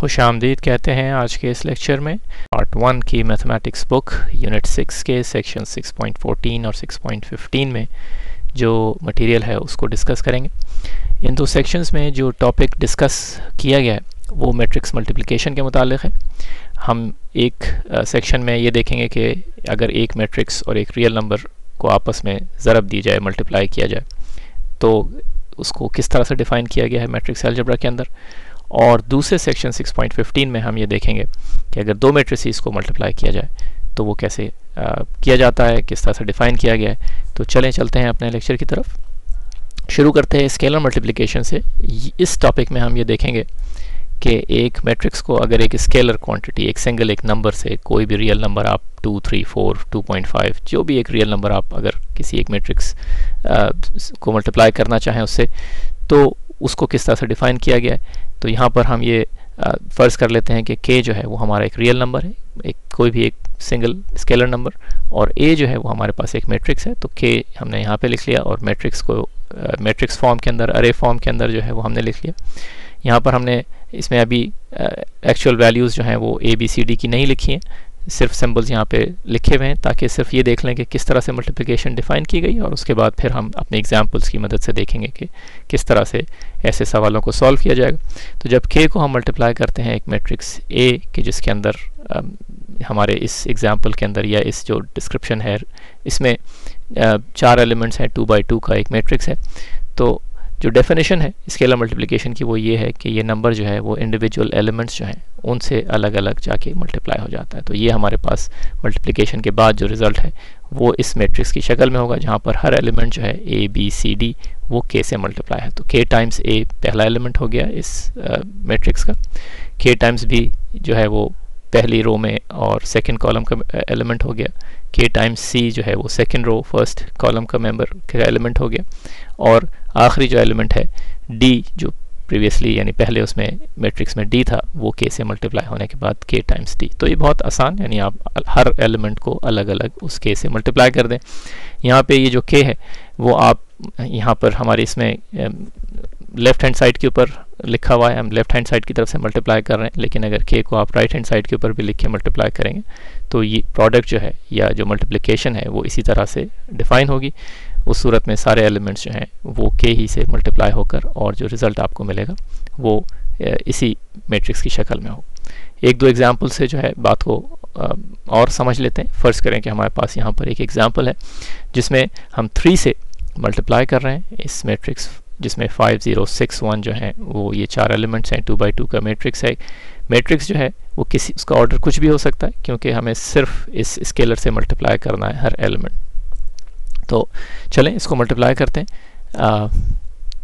खुश आमदीद कहते हैं आज के इस लेक्चर में। पार्ट वन की मैथमेटिक्स बुक यूनिट सिक्स के सेक्शन 6.14 और 6.15 में जो मटेरियल है उसको डिस्कस करेंगे। इन दो सेक्शंस में जो टॉपिक डिस्कस किया गया है, वो मैट्रिक्स मल्टीप्लिकेशन के मुतालिक है। हम एक सेक्शन में ये देखेंगे कि अगर एक मैट्रिक्स और एक रियल नंबर को आपस में ज़रब दी जाए मल्टीप्लाई किया जाए तो उसको किस तरह से डिफ़ाइन किया गया है मैट्रिक्स एल्जब्रा के अंदर? और दूसरे सेक्शन 6.15 में हम ये देखेंगे कि अगर दो मेट्रिसेस को मल्टीप्लाई किया जाए तो वो कैसे आ, किया जाता है किस तरह से डिफ़ाइन किया गया है। तो चलें चलते हैं अपने लेक्चर की तरफ़। शुरू करते हैं स्केलर मल्टीप्लिकेशन से। इस टॉपिक में हम ये देखेंगे कि एक मैट्रिक्स को अगर एक स्केलर क्वांटिटी एक सिंगल एक नंबर से कोई भी रियल नंबर आप two three four two point five जो भी एक रियल नंबर आप अगर किसी एक मैट्रिक्स को मल्टीप्लाई करना चाहें उससे तो उसको किस तरह से डिफ़ाइन किया गया है? तो यहाँ पर हम ये फ़र्ज़ कर लेते हैं कि के जो है वो हमारा एक रियल नंबर है, एक कोई भी एक सिंगल स्केलर नंबर और ए जो है वो हमारे पास एक मैट्रिक्स है तो के हमने यहाँ पे लिख लिया और मैट्रिक्स को मैट्रिक्स फॉर्म के अंदर अरे फॉर्म के अंदर जो है वो हमने लिख लिया। यहाँ पर हमने इसमें अभी एक्चुअल वैल्यूज़ जो हैं वो ए बी सी डी की नहीं लिखी हैं सिर्फ़ सिंबल्स यहाँ पे लिखे हुए हैं ताकि सिर्फ़ ये देख लें कि किस तरह से मल्टीप्लिकेशन डिफ़ाइन की गई और उसके बाद फिर हम अपने एग्जांपल्स की मदद से देखेंगे कि किस तरह से ऐसे सवालों को सॉल्व किया जाएगा। तो जब के को हम मल्टीप्लाई करते हैं एक मैट्रिक्स ए के जिसके अंदर आ, हमारे इस एग्ज़ाम्पल के अंदर या इस जो डिस्क्रिप्शन है इसमें आ, चार एलिमेंट्स हैं टू बाई टू का एक मैट्रिक्स है तो जो डेफिनेशन है स्केलर मल्टीप्लिकेशन की वो ये है कि ये नंबर जो है, वो इंडिविजुअल एलिमेंट्स जो हैं, उनसे अलग अलग जाके मल्टीप्लाई हो जाता है। तो ये हमारे पास मल्टीप्लिकेशन के बाद जो रिज़ल्ट है, वो इस मैट्रिक्स की शक्ल में होगा, जहाँ पर हर एलिमेंट जो है ए बी सी डी वो के से मल्टीप्लाई है। तो के टाइम्स ए पहला एलिमेंट हो गया इस मैट्रिक्स का। के टाइम्स बी जो है, वो पहली रो में और सेकंड कॉलम का एलिमेंट हो गया। के टाइम्स सी जो है, वो सेकंड रो फ़र्स्ट कॉलम का मेंबर का एलिमेंट हो गया। और आखिरी जो एलिमेंट है डी जो प्रीवियसली यानी पहले उसमें मैट्रिक्स में डी था, वो के से मल्टीप्लाई होने के बाद के टाइम्स डी तो ये बहुत आसान, यानी आप हर एलिमेंट को अलग अलग उस के से मल्टीप्लाई कर दें। यहाँ पे ये जो के है, वो आप, यहाँ पर हमारे इसमें लेफ़्ट हैंड साइड के ऊपर लिखा हुआ है। हम लेफ़्ट हैंड साइड की तरफ़ से मल्टीप्लाई कर रहे हैं, लेकिन अगर के को आप राइट हैंड साइड के ऊपर भी लिख के मल्टीप्लाई करेंगे तो ये प्रोडक्ट जो है, या जो मल्टीप्लिकेशन है, वो इसी तरह से डिफ़ाइन होगी। उस सूरत में सारे एलिमेंट्स जो हैं, वो के ही से मल्टीप्लाई होकर और जो रिज़ल्ट आपको मिलेगा, वो इसी मैट्रिक्स की शक्ल में हो। एक दो एग्ज़ाम्पल से जो है, बात को और समझ लेते हैं। फ़र्ज़ करें कि हमारे पास यहाँ पर एक एग्ज़ाम्पल है, जिसमें हम थ्री से मल्टीप्लाई कर रहे हैं। इस मैट्रिक्स जिसमें फाइव ज़ीरो सिक्स वन जो है, वो ये चार एलिमेंट्स हैं टू बाई टू का मैट्रिक्स है। मैट्रिक्स जो है, वो किसी, उसका ऑर्डर कुछ भी हो सकता है, क्योंकि हमें सिर्फ़ इस स्केलर से मल्टीप्लाई करना है, हर एलिमेंट तो चलें इसको मल्टीप्लाई करते हैं। आ,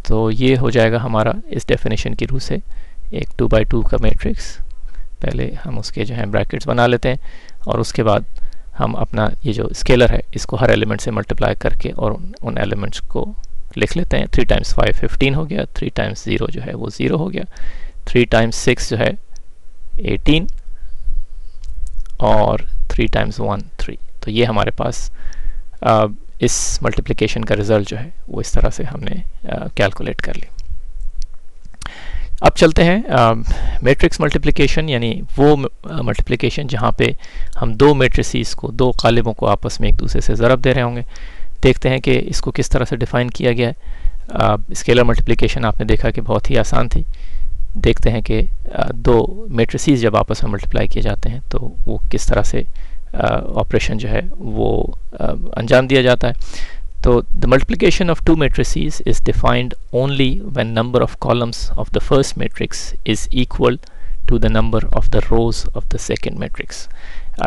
तो ये हो जाएगा हमारा इस डेफिनेशन की रूह से एक टू बाई टू का मैट्रिक्स पहले हम उसके जो है ब्रैकेट्स बना लेते हैं और उसके बाद हम अपना ये जो स्केलर है इसको हर एलिमेंट से मल्टीप्लाई करके और उन, उन एलिमेंट्स को लिख लेते हैं। थ्री टाइम्स फाइव फिफ्टीन हो गया थ्री टाइम्स ज़ीरो जो है वो ज़ीरो हो गया। थ्री टाइम्स सिक्स जो है एटीन और थ्री टाइम्स वन थ्री तो ये हमारे पास इस मल्टीप्लिकेशन का रिज़ल्ट जो है, वो इस तरह से हमने कैलकुलेट कर ली अब चलते हैं मैट्रिक्स मल्टीप्लिकेशन यानी वो मल्टीप्लिकेशन जहाँ पे हम दो मेट्रिसेस को, दो कालिबों को आपस में एक दूसरे से ज़रब दे रहे होंगे। देखते हैं कि इसको किस तरह से डिफ़ाइन किया गया है। स्केलर मल्टीप्लिकेशन आपने देखा कि बहुत ही आसान थी। देखते हैं कि दो मेट्रिसेस जब आपस में मल्टीप्लाई किए जाते हैं तो वो किस तरह से ऑपरेशन जो है, वो अंजाम दिया जाता है। तो the multiplication of two matrices is defined only when number of columns of the first matrix is equal to the number of the rows of the second matrix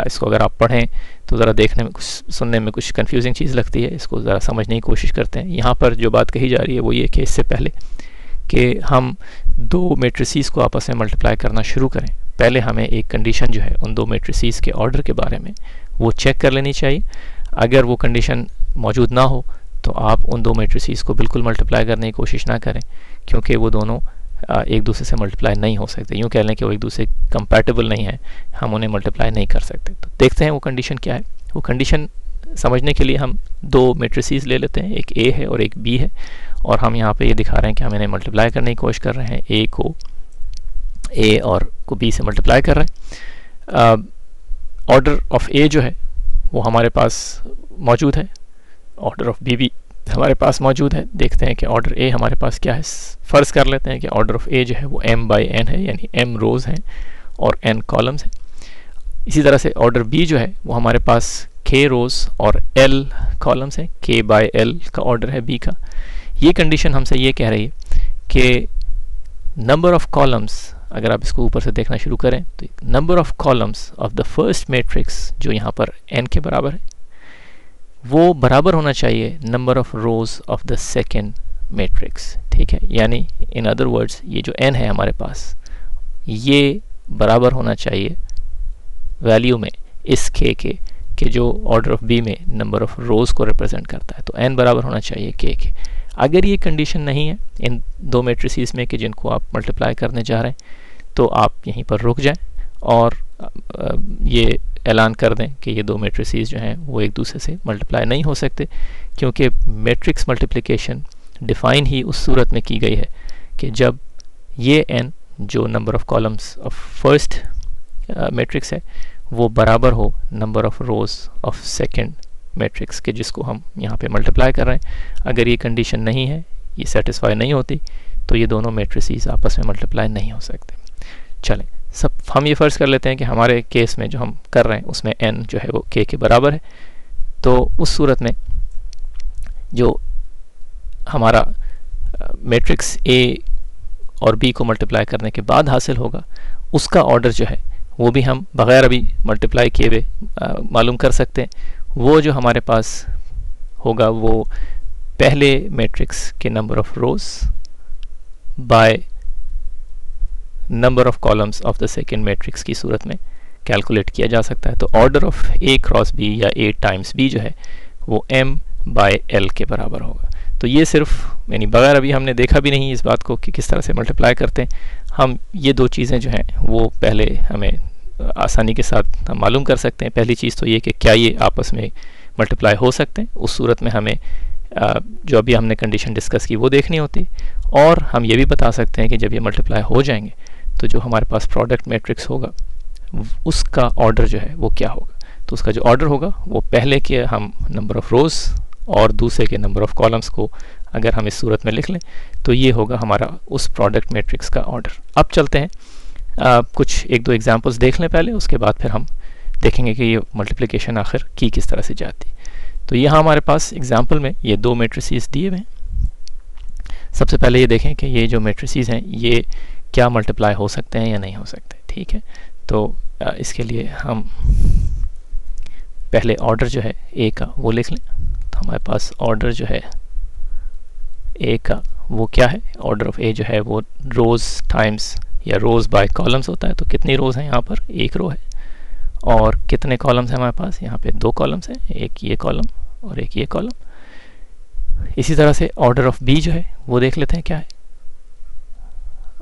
इसको अगर आप पढ़ें तो ज़रा देखने में कुछ, सुनने में कुछ कन्फ्यूजिंग चीज़ लगती है, इसको ज़रा समझने की कोशिश करते हैं। यहाँ पर जो बात कही जा रही है, वो ये कि इससे पहले कि हम दो मेट्रिसेस को आपस में मल्टीप्लाई करना शुरू करें। पहले हमें एक कंडीशन जो है उन दो मेट्रिसेस के ऑर्डर के बारे में वो चेक कर लेनी चाहिए। अगर वो कंडीशन मौजूद ना हो तो आप उन दो मेट्रिसेस को बिल्कुल मल्टीप्लाई करने की कोशिश ना करें, क्योंकि वो दोनों एक दूसरे से मल्टीप्लाई नहीं हो सकते। यूँ कह लें कि वो एक दूसरे कंपैटिबल नहीं है, हम उन्हें मल्टीप्लाई नहीं कर सकते। तो देखते हैं वो कंडीशन क्या है। वो कंडीशन समझने के लिए हम दो मेट्रिसेस ले लेते हैं, एक ए है और एक बी है, और हम यहाँ पे ये दिखा रहे हैं कि हम इन्हें मल्टीप्लाई करने की कोशिश कर रहे हैं। ए को ए और को बी से मल्टीप्लाई कर रहे हैं। ऑर्डर ऑफ़ ए जो है, वो हमारे पास मौजूद है। ऑर्डर ऑफ़ बी भी हमारे पास मौजूद है। देखते हैं कि ऑर्डर ए हमारे पास क्या है। फ़र्ज़ कर लेते हैं कि ऑर्डर ऑफ़ ए जो है, वो एम बाई एन है, यानी एम रोज़ हैं और एन कॉलम्स हैं। इसी तरह से ऑर्डर बी जो है, वो हमारे पास के रोज़ और एल कॉलम्स हैं। के बाय एल का ऑर्डर है बी का। ये कंडीशन हमसे ये कह रही है कि नंबर ऑफ़ कॉलम्स अगर आप इसको ऊपर से देखना शुरू करें तो number of columns of the first matrix जो यहाँ पर एन के बराबर है, वो बराबर होना चाहिए number of rows of the second matrix ठीक है? यानी इन अदर वर्ड्स ये जो एन है हमारे पास, ये बराबर होना चाहिए वैल्यू में, इस के के के जो ऑर्डर ऑफ़ बी में नंबर ऑफ़ रोज को रिप्रेजेंट करता है तो एन बराबर होना चाहिए के के। अगर ये कंडीशन नहीं है इन दो मेट्रिसीज में कि जिनको आप मल्टीप्लाई करने जा रहे हैं तो आप यहीं पर रुक जाएँ और ये ऐलान कर दें कि ये दो मेट्रिसेस जो हैं वो एक दूसरे से मल्टीप्लाई नहीं हो सकते, क्योंकि मैट्रिक्स मल्टीप्लिकेशन डिफ़ाइन ही उस सूरत में की गई है कि जब ये एन जो number of columns of first matrix है, वो बराबर हो number of rows of second matrix के, जिसको हम यहाँ पे मल्टीप्लाई कर रहे हैं। अगर ये कंडीशन नहीं है, ये सेटिस्फाई नहीं होती तो ये दोनों मैट्रिसेस आपस में मल्टीप्लाई नहीं हो सकते। चलें। सब, हम ये फ़र्ज़ कर लेते हैं कि हमारे केस में जो हम कर रहे हैं, उसमें एन जो है वो के के बराबर है। तो उस सूरत में जो हमारा मैट्रिक्स ए और बी को मल्टीप्लाई करने के बाद हासिल होगा, उसका ऑर्डर जो है, वो भी हम बग़ैर अभी मल्टीप्लाई किए हुए मालूम कर सकते हैं। वो जो हमारे पास होगा वो पहले मैट्रिक्स के number of rows by number of columns of the second matrix की सूरत में कैलकुलेट किया जा सकता है। तो order of A cross B या ए टाइम्स बी जो है, वो एम बाय एल के बराबर होगा। तो ये सिर्फ़, यानी बगैर अभी हमने देखा भी नहीं इस बात को कि किस तरह से मल्टीप्लाई करते हैं, हम ये दो चीज़ें जो हैं, वो पहले हमें आसानी के साथ हम मालूम कर सकते हैं। पहली चीज़ तो ये कि क्या ये आपस में मल्टीप्लाई हो सकते हैं। उस सूरत में हमें जो अभी हमने कंडीशन डिस्कस की वो देखनी होती। और हम ये भी बता सकते हैं कि जब ये मल्टीप्लाई हो जाएँगे तो जो हमारे पास प्रोडक्ट मैट्रिक्स होगा उसका ऑर्डर जो है वो क्या होगा? तो उसका जो ऑर्डर होगा वो पहले के हम नंबर ऑफ़ रोज़ और दूसरे के नंबर ऑफ़ कॉलम्स को अगर हम इस सूरत में लिख लें तो ये होगा हमारा उस प्रोडक्ट मैट्रिक्स का ऑर्डर अब चलते हैं। आ, कुछ एक दो एग्जांपल्स देख लें पहले उसके बाद फिर हम देखेंगे कि ये मल्टीप्लिकेशन आखिर की किस तरह से जाती। तो यहाँ हमारे पास एग्ज़ाम्पल में ये दो मेट्रिसीज दिए हुए हैं। सबसे पहले ये देखें कि ये जो मेट्रिसीज हैं ये क्या मल्टीप्लाई हो सकते हैं या नहीं हो सकते, ठीक है? तो इसके लिए हम पहले ऑर्डर जो है ए का वो लिख लें। तो हमारे पास ऑर्डर जो है ए का वो क्या है? ऑर्डर ऑफ़ ए जो है वो रोज़ टाइम्स या रोज़ बाय कॉलम्स होता है। तो कितनी रोज़ हैं यहाँ पर? एक रो है। और कितने कॉलम्स हैं हमारे पास? यहाँ पे दो कॉलम्स हैं। एक ये कॉलम और एक ये कॉलम इसी तरह से ऑर्डर ऑफ़ बी जो है, वो देख लेते हैं क्या है।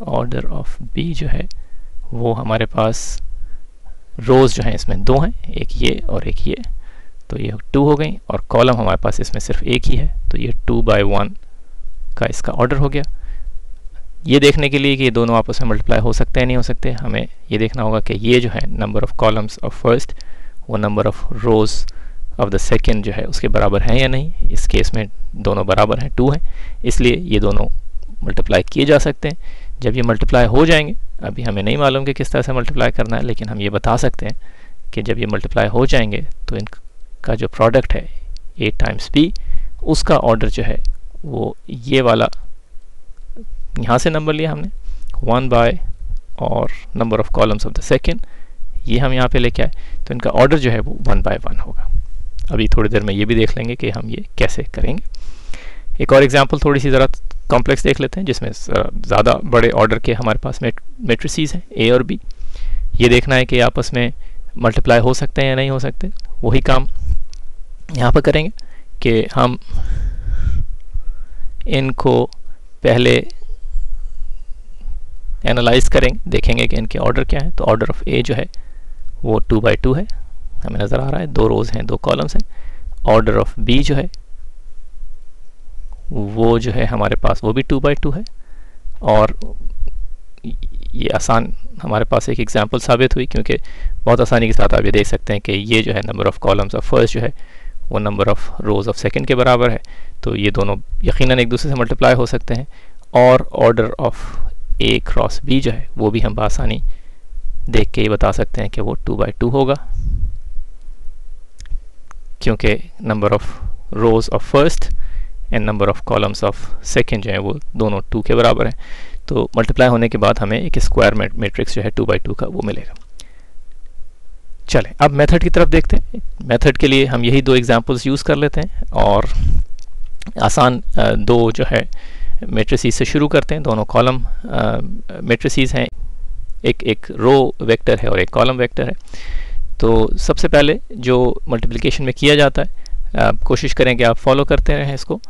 ऑर्डर ऑफ़ बी जो है, वो हमारे पास रोज़ जो हैं, इसमें दो हैं, एक ये और एक ये। तो ये टू हो गई और कॉलम हमारे पास इसमें सिर्फ़ एक ही है। तो ये टू बाय वन का इसका ऑर्डर हो गया। ये देखने के लिए कि ये दोनों आपस में मल्टीप्लाई हो सकते हैं, नहीं हो सकते, हमें ये देखना होगा कि ये जो है number of columns of first वो number of rows of the second जो है, उसके बराबर हैं या नहीं? इस केस में दोनों बराबर हैं टू हैं। इसलिए ये दोनों मल्टीप्लाई किए जा सकते हैं। जब ये मल्टीप्लाई हो जाएँगे, अभी हमें नहीं मालूम कि किस तरह से मल्टीप्लाई करना है, लेकिन हम ये बता सकते हैं कि जब ये मल्टीप्लाई हो जाएँगे तो इनका जो प्रोडक्ट है ए टाइम्स बी उसका ऑर्डर जो है, वो ये वाला, यहाँ से नंबर लिया हमने वन बाय और number of columns of the second ये हम यहाँ पे लेके आए तो इनका ऑर्डर जो है वो वन बाय वन होगा। अभी थोड़ी देर में ये भी देख लेंगे कि हम ये कैसे करेंगे। एक और एग्जांपल थोड़ी सी ज़रा कॉम्प्लेक्स देख लेते हैं, जिसमें ज़्यादा बड़े ऑर्डर के हमारे पास मेट्रिसीज हैं ए और बी ये देखना है कि आपस में मल्टीप्लाई हो सकते हैं या नहीं हो सकते। वही काम यहाँ पर करेंगे कि हम इनको पहले एनालाइज करेंगे, देखेंगे कि इनके ऑर्डर क्या है। तो ऑर्डर ऑफ़ ए जो है, वो टू बाई टू है। हमें नज़र आ रहा है, दो रोज़ हैं, दो कॉलम्स हैं। ऑर्डर ऑफ़ बी जो है वो जो है हमारे पास, वो भी टू बाई टू है। और ये आसान, हमारे पास एक एग्जांपल साबित हुई क्योंकि बहुत आसानी के साथ आप ये देख सकते हैं कि ये जो है number of columns of first जो है, वो number of rows of second के बराबर है। तो ये दोनों यकीनन एक दूसरे से मल्टीप्लाई हो सकते हैं और order of A cross B जो है, वो भी हम बसानी देख के ये बता सकते हैं कि वो टू बाई टू होगा। क्योंकि number of rows of first and number of columns of second जो है वो दोनों टू के बराबर हैं। तो मल्टीप्लाई होने के बाद हमें एक स्क्वायर मैट्रिक्स जो है टू बाई टू का वो मिलेगा। चलें, अब मेथड की तरफ़ देखते हैं। मेथड के लिए हम यही दो एग्जांपल्स यूज़ कर लेते हैं और आसान दो जो है मेट्रिसीज से शुरू करते हैं। दोनों कॉलम मेट्रिसीज हैं। एक एक रो वेक्टर है और एक कॉलम वेक्टर है। तो सबसे पहले जो मल्टीप्लिकेशन में किया जाता है कोशिश करें कि आप फॉलो करते रहें इसको।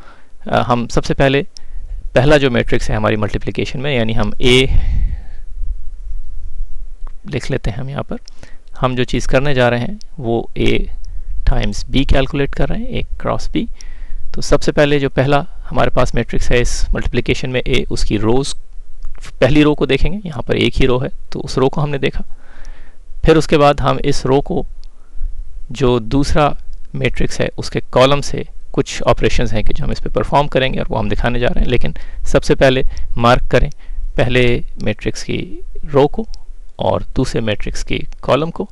आ, हम सबसे पहले पहला जो मैट्रिक्स है हमारी मल्टीप्लिकेशन में यानी हम ए लिख लेते हैं हम यहाँ पर। हम जो चीज़ करने जा रहे हैं वो ए टाइम्स बी कैलकुलेट कर रहे हैं ए क्रॉस बी तो सबसे पहले जो पहला हमारे पास मैट्रिक्स है इस मल्टीप्लिकेशन में ए उसकी रोज़ पहली रो को देखेंगे यहाँ पर एक ही रो है तो उस रो को हमने देखा। फिर उसके बाद हम इस रो को जो दूसरा मैट्रिक्स है, उसके कॉलम से कुछ ऑपरेशंस हैं कि जो हम इस पर परफॉर्म करेंगे और वो हम दिखाने जा रहे हैं। लेकिन सबसे पहले मार्क करें पहले मैट्रिक्स की रो को और दूसरे मैट्रिक्स की कॉलम को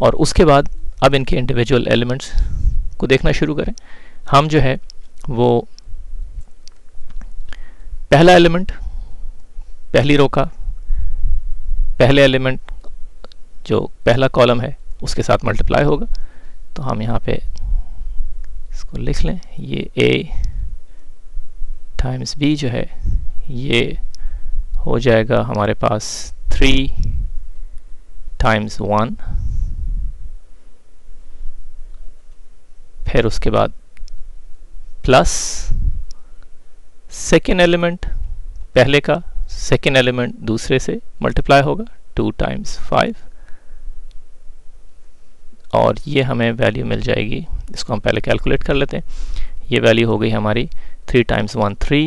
और उसके बाद अब इनके इंडिविजुअल एलिमेंट्स को देखना शुरू करें। हम जो है, वो पहला एलिमेंट पहली रो का पहले एलिमेंट जो पहला कॉलम है, उसके साथ मल्टीप्लाई होगा। तो हम यहाँ पे इसको लिख लें। ये ए टाइम्स बी जो है, ये हो जाएगा हमारे पास थ्री टाइम्स वन फिर उसके बाद प्लस सेकेंड एलिमेंट पहले का सेकेंड एलिमेंट दूसरे से मल्टीप्लाई होगा टू टाइम्स फाइव और ये हमें वैल्यू मिल जाएगी। इसको हम पहले कैलकुलेट कर लेते हैं। ये वैल्यू हो गई हमारी three times one three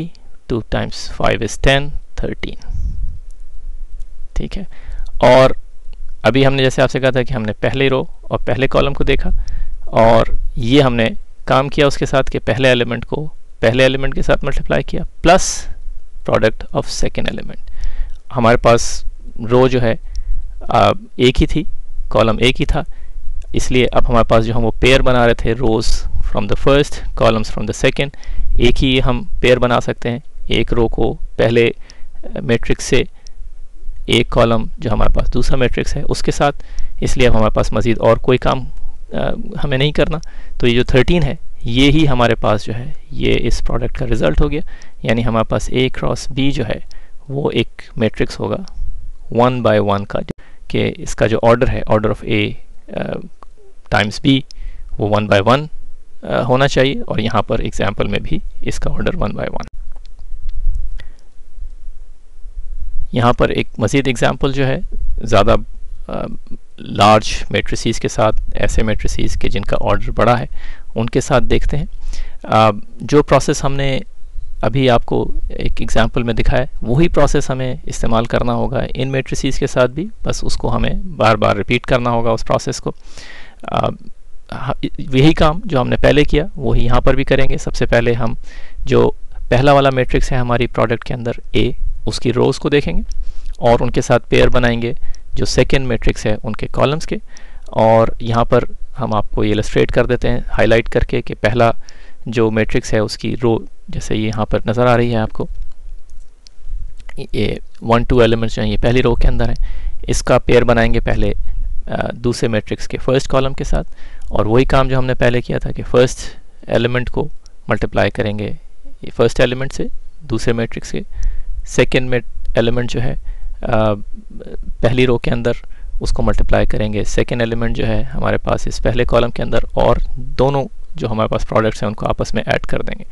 two times five is ten thirteen ठीक है? और अभी हमने जैसे आपसे कहा था कि हमने पहले रो और पहले कॉलम को देखा और ये हमने काम किया उसके साथ कि पहले एलिमेंट को पहले एलिमेंट के साथ मल्टीप्लाई किया plus product of second element हमारे पास रो जो है आ, एक ही थी कॉलम एक ही था। इसलिए अब हमारे पास जो हम वो पेयर बना रहे थे rows from the first columns from the second एक ही हम पेयर बना सकते हैं। एक रो को पहले मैट्रिक्स से एक कॉलम जो हमारे पास दूसरा मैट्रिक्स है उसके साथ। इसलिए अब हमारे पास मज़ीद और कोई काम आ, हमें नहीं करना। तो ये जो थर्टीन है ये ही हमारे पास जो है ये इस प्रोडक्ट का रिज़ल्ट हो गया। यानी हमारे पास ए क्रॉस बी जो है वो एक मैट्रिक्स होगा। वन बाय वन का कि इसका जो ऑर्डर है order of A times B वो वन बाय वन होना चाहिए और यहाँ पर एग्ज़ाम्पल में भी इसका ऑर्डर वन बाय वन यहाँ पर एक मज़ीद एग्ज़ाम्पल जो है ज़्यादा लार्ज मेट्रिसीज़ के साथ ऐसे मेट्रिसीज़ के जिनका ऑर्डर बड़ा है उनके साथ देखते हैं। आ, जो प्रोसेस हमने अभी आपको एक एग्ज़ाम्पल में दिखाया वही प्रोसेस हमें इस्तेमाल करना होगा इन मेट्रिसीज़ के साथ भी बस उसको हमें बार बार रिपीट करना होगा उस प्रोसेस को। यही काम जो हमने पहले किया वही यहाँ पर भी करेंगे। सबसे पहले हम जो पहला वाला मैट्रिक्स है हमारी प्रोडक्ट के अंदर ए उसकी रोज़ को देखेंगे और उनके साथ पेयर बनाएँगे जो सेकेंड मैट्रिक्स है उनके कॉलम्स के। और यहाँ पर हम आपको ये इलस्ट्रेट कर देते हैं हाईलाइट करके कि पहला जो मैट्रिक्स है उसकी रो जैसे ये यहाँ पर नज़र आ रही है आपको। ये वन टू एलिमेंट्स जो हैं, ये पहली रो के अंदर हैं। इसका पेयर बनाएँगे पहले दूसरे मैट्रिक्स के फ़र्स्ट कॉलम के साथ। और वही काम जो हमने पहले किया था कि फ़र्स्ट एलिमेंट को मल्टीप्लाई करेंगे फ़र्स्ट एलिमेंट से दूसरे मैट्रिक्स के। सेकेंड में एलिमेंट जो है आ, पहली रो के अंदर उसको मल्टीप्लाई करेंगे। सेकेंड एलिमेंट जो है हमारे पास इस पहले कॉलम के अंदर और दोनों जो हमारे पास प्रोडक्ट्स हैं उनको आपस में ऐड कर देंगे।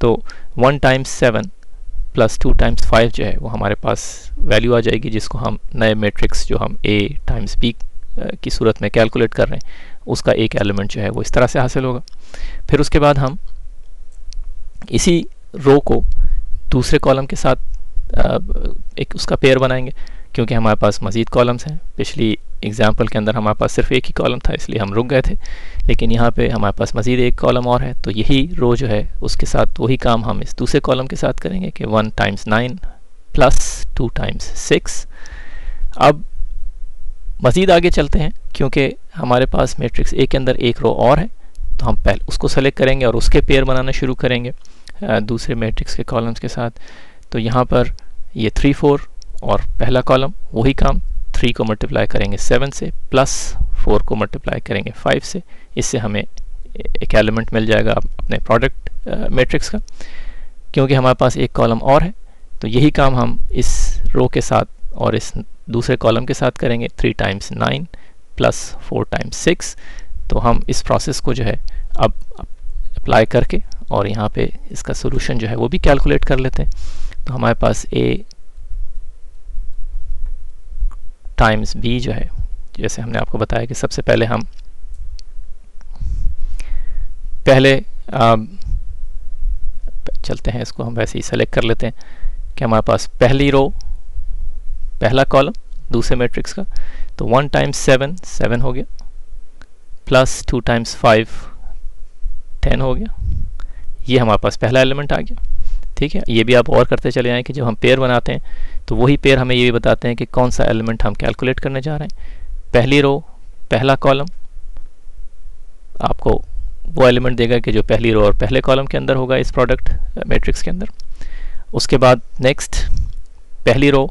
तो one times seven plus two times five जो है वो हमारे पास वैल्यू आ जाएगी जिसको हम नए मैट्रिक्स जो हम ए टाइम्स बी की सूरत में कैलकुलेट कर रहे हैं। उसका एक एलिमेंट जो है वो इस तरह से हासिल होगा। फिर उसके बाद हम इसी रो को दूसरे कॉलम के साथ एक उसका पेयर बनाएँगे। क्योंकि हमारे पास मज़ीद कॉलम्स हैं। पिछली एग्ज़ाम्पल के अंदर हमारे पास सिर्फ़ एक ही कॉलम था, इसलिए हम रुक गए थे। लेकिन यहाँ पे हमारे पास मज़ीद एक कॉलम और है। तो यही रो जो है, उसके साथ वही काम हम इस दूसरे कॉलम के साथ करेंगे कि one times nine plus two times six अब मज़ीद आगे चलते हैं, क्योंकि हमारे पास मैट्रिक्स ए के अंदर एक रो और है तो हम पहले उसको सेलेक्ट करेंगे और उसके पेयर बनाना शुरू करेंगे दूसरे मैट्रिक्स के कॉलम्स के साथ। तो यहाँ पर ये थ्री फोर और पहला कॉलम वही काम थ्री को मल्टीप्लाई करेंगे सेवन से प्लस फोर को मल्टीप्लाई करेंगे फाइव से। इससे हमें एक एलिमेंट मिल जाएगा अपने प्रोडक्ट मैट्रिक्स का, क्योंकि हमारे पास एक कॉलम और है। तो यही काम हम इस रो के साथ और इस दूसरे कॉलम के साथ करेंगे three times nine plus four times six तो हम इस प्रोसेस को जो है अब अप्लाई करके और यहाँ पे इसका सोल्यूशन जो है वो भी कैलकुलेट कर लेते हैं। तो हमारे पास ए टाइम्स बी जो है जैसे हमने आपको बताया कि सबसे पहले हम पहले आ, चलते हैं इसको हम वैसे ही सेलेक्ट कर लेते हैं कि हमारे पास पहली रो पहला कॉलम दूसरे मैट्रिक्स का तो वन टाइम्स सेवन सेवन हो गया plus two times five ten हो गया। ये हमारे पास पहला एलिमेंट आ गया, ठीक है? ये भी आप और करते चले जाएँ कि जब हम पेयर बनाते हैं तो वही पेयर हमें ये भी बताते हैं कि कौन सा एलिमेंट हम कैलकुलेट करने जा रहे हैं। पहली रो पहला कॉलम आपको वो एलिमेंट देगा कि जो पहली रो और पहले कॉलम के अंदर होगा इस प्रोडक्ट मैट्रिक्स के अंदर। उसके बाद नेक्स्ट पहली रो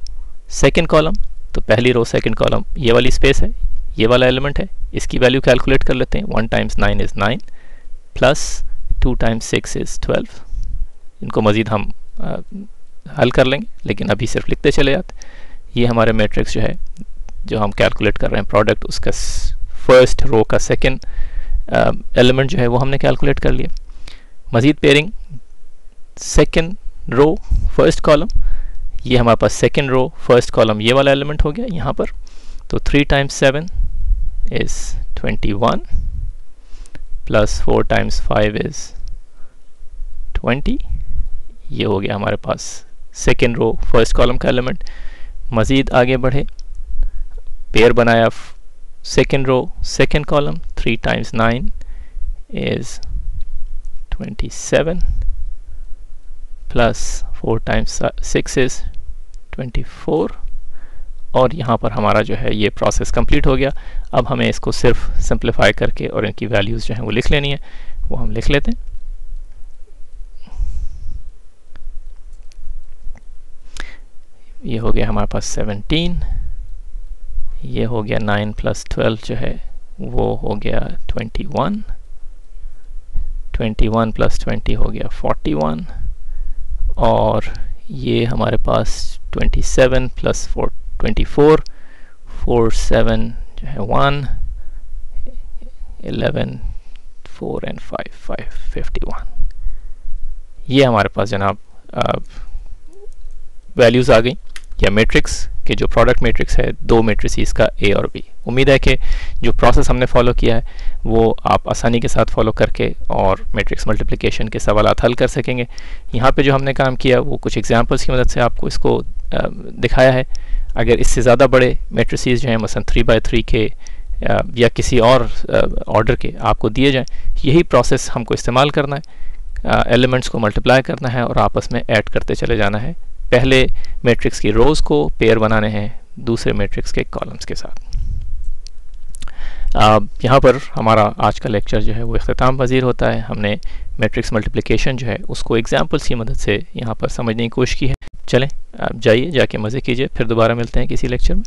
सेकंड कॉलम तो पहली रो सेकेंड कॉलम ये वाली स्पेस है ये वाला एलिमेंट है इसकी वैल्यू कैलकुलेट कर लेते हैं one times nine is nine plus two times six is twelve इनको मज़ीद हम आ, हल कर लेंगे लेकिन अभी सिर्फ़ लिखते चले जाते ये हमारे मैट्रिक्स जो है जो हम कैलकुलेट कर रहे हैं प्रोडक्ट उसका फ़र्स्ट रो का सेकेंड एलिमेंट जो है वो हमने कैलकुलेट कर लिया। मज़ीद pairing second row first column ये हमारे पास सेकेंड रो फ़र्स्ट कॉलम ये वाला एलिमेंट हो गया यहाँ पर। तो three times seven is twenty one plus four times five is twenty ये हो गया हमारे पास सेकेंड रो फ़र्स्ट कॉलम का एलिमेंट मज़ीद आगे बढ़े। पेयर बनाया second row second column three times nine is twenty seven plus four times six is twenty four और यहाँ पर हमारा जो है ये प्रोसेस कंप्लीट हो गया। अब हमें इसको सिर्फ़ सिंप्लीफाई करके और इनकी वैल्यूज़ जो हैं वो लिख लेनी है। वो हम लिख लेते हैं। ये हो गया हमारे पास 17 ये हो गया 9 प्लस ट्वेल्व जो है, वो हो गया 21 21 प्लस 20 हो गया 41 और ये हमारे पास 27 plus four twenty four four seven जो है one eleven four and five five fifty one ये हमारे पास जनाब वैल्यूज़ आ गई। या मैट्रिक्स के जो प्रोडक्ट मैट्रिक्स है, दो मैट्रिक्स का ए और बी उम्मीद है कि जो प्रोसेस हमने फॉलो किया है, वो आप आसानी के साथ फॉलो करके और मैट्रिक्स मल्टीप्लिकेशन के सवाल हल कर सकेंगे। यहाँ पे जो हमने काम किया, वो कुछ एग्जांपल्स की मदद से आपको इसको दिखाया है। अगर इससे ज़्यादा बड़े मेट्रिसेस जो हैं मसन थ्री बाई थ्री के या किसी और ऑर्डर के आपको दिए जाएँ, यही प्रोसेस हमको इस्तेमाल करना है। एलिमेंट्स को मल्टीप्लाई करना है और आपस में ऐड करते चले जाना है। पहले मैट्रिक्स की रोज़ को पेयर बनाने हैं, दूसरे मैट्रिक्स के कॉलम्स के साथ। यहाँ पर हमारा आज का लेक्चर जो है वो अख्ताम पजीर होता है। हमने मैट्रिक्स मल्टीप्लिकेशन जो है उसको एग्जाम्पल्स की मदद से यहाँ पर समझने की कोशिश की है। चलें, आप जाइए, जाके मज़े कीजिए, फिर दोबारा मिलते हैं किसी लेक्चर में।